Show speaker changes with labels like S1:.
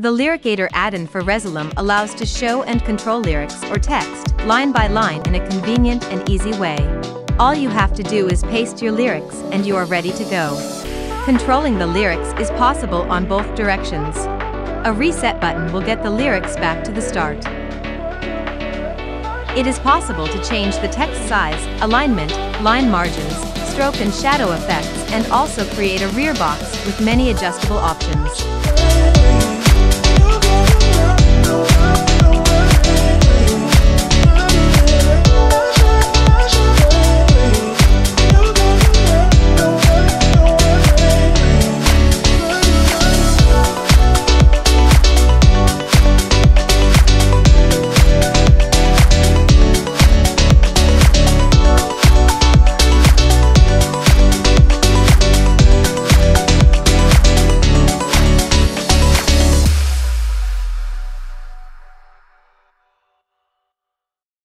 S1: The Lyricator add-in for Resolume allows to show and control lyrics or text, line by line in a convenient and easy way. All you have to do is paste your lyrics and you are ready to go. Controlling the lyrics is possible on both directions. A reset button will get the lyrics back to the start. It is possible to change the text size, alignment, line margins, stroke and shadow effects and also create a rear box with many adjustable options.